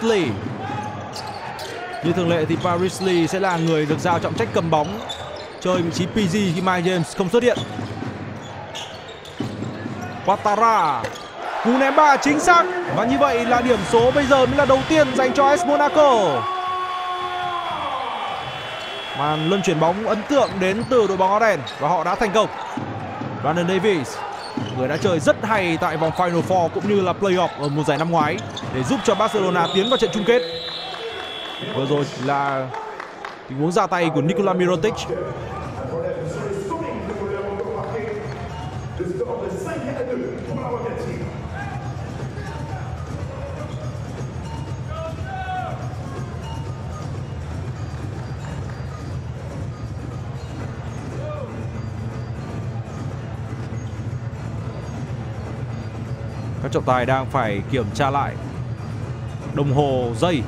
Lee. Như thường lệ thì Paris Lee sẽ là người được giao trọng trách cầm bóng, chơi vị trí PG khi Mike James không xuất hiện. Quattara cú ném ba chính xác và như vậy là điểm số bây giờ mới là đầu tiên dành cho AS Monaco. Màn luân chuyển bóng ấn tượng đến từ đội bóng áo đen và họ đã thành công. Brandon Davis người đã chơi rất hay tại vòng Final Four cũng như là playoff ở mùa giải năm ngoái để giúp cho Barcelona tiến vào trận chung kết. Vừa rồi là tình huống ra tay của Nikola Mirotic. Trọng tài đang phải kiểm tra lại. Đồng hồ giây.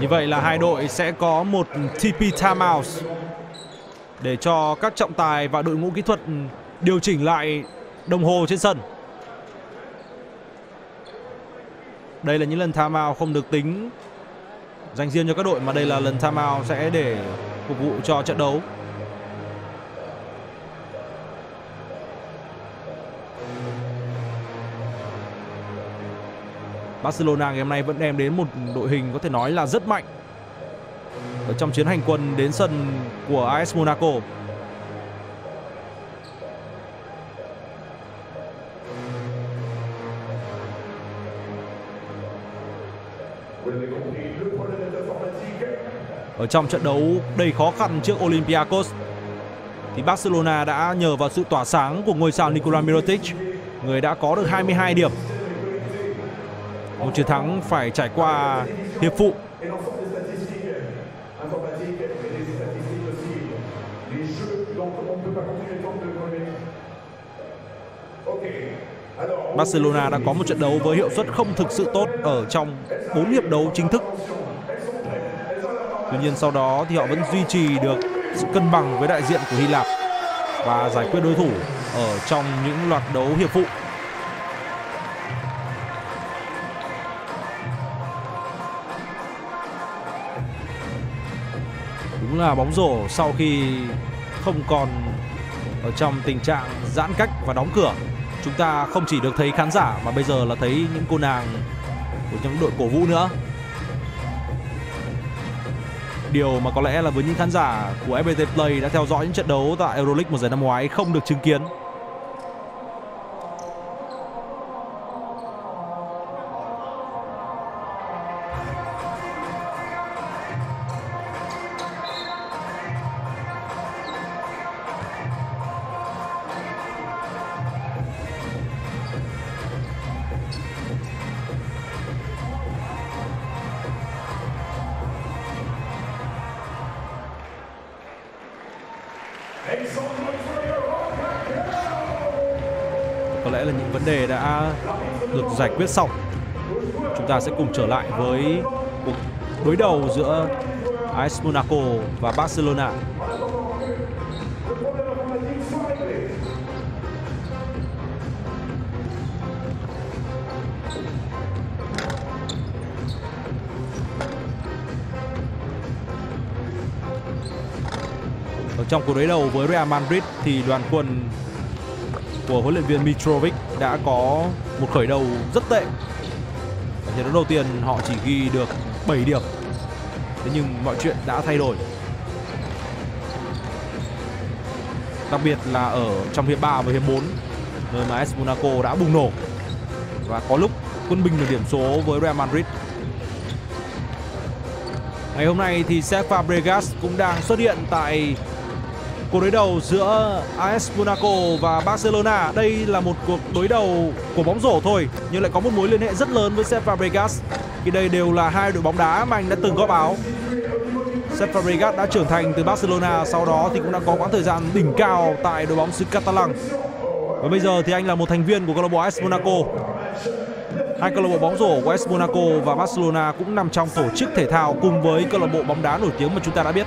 Như vậy là hai đội sẽ có một TP timeout để cho các trọng tài và đội ngũ kỹ thuật điều chỉnh lại đồng hồ trên sân. Đây là những lần timeout không được tính dành riêng cho các đội, mà đây là lần timeout sẽ để phục vụ cho trận đấu. Barcelona ngày hôm nay vẫn đem đến một đội hình có thể nói là rất mạnh ở trong chuyến hành quân đến sân của AS Monaco. Ở trong trận đấu đầy khó khăn trước Olympiacos thì Barcelona đã nhờ vào sự tỏa sáng của ngôi sao Nikola Mirotic, người đã có được 22 điểm một chiến thắng phải trải qua hiệp phụ. Barcelona đã có một trận đấu với hiệu suất không thực sự tốt ở trong 4 hiệp đấu chính thức. Tuy nhiên sau đó thì họ vẫn duy trì được sự cân bằng với đại diện của Hy Lạp và giải quyết đối thủ ở trong những loạt đấu hiệp phụ đúng là bóng rổ sau khi không còn ở trong tình trạng giãn cách và đóng cửa. Chúng ta không chỉ được thấy khán giả mà bây giờ là thấy những cô nàng của những đội cổ vũ nữa. Điều mà có lẽ là với những khán giả của FPT Play đã theo dõi những trận đấu tại Euroleague một giải năm ngoái không được chứng kiến. Có lẽ là những vấn đề đã được giải quyết xong. Chúng ta sẽ cùng trở lại với cuộc đối đầu giữa AS Monaco và Barcelona. Ở trong cuộc đối đầu với Real Madrid thì đoàn quân của huấn luyện viên Mitrovic đã có một khởi đầu rất tệ. Ở trận đấu đầu tiên họ chỉ ghi được 7 điểm. Thế nhưng mọi chuyện đã thay đổi. Đặc biệt là ở trong hiệp 3 và hiệp 4 nơi mà AS Monaco đã bùng nổ và có lúc quân bình được điểm số với Real Madrid. Ngày hôm nay thì Cesc Fabregas cũng đang xuất hiện tại cuộc đối đầu giữa AS Monaco và Barcelona. Đây là một cuộc đối đầu của bóng rổ thôi, nhưng lại có một mối liên hệ rất lớn với Cesc Fabregas. Khi đây đều là hai đội bóng đá mà anh đã từng góp áo. Cesc Fabregas đã trưởng thành từ Barcelona, sau đó thì cũng đã có quãng thời gian đỉnh cao tại đội bóng xứ Catalan. Và bây giờ thì anh là một thành viên của câu lạc bộ AS Monaco. Hai câu lạc bộ bóng rổ của AS Monaco và Barcelona cũng nằm trong tổ chức thể thao cùng với câu lạc bộ bóng đá nổi tiếng mà chúng ta đã biết.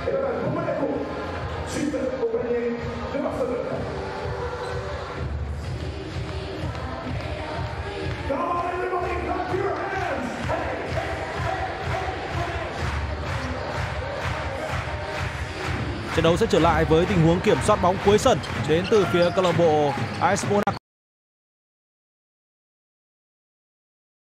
Trận đấu sẽ trở lại với tình huống kiểm soát bóng cuối sân đến từ phía câu lạc bộ AS Monaco.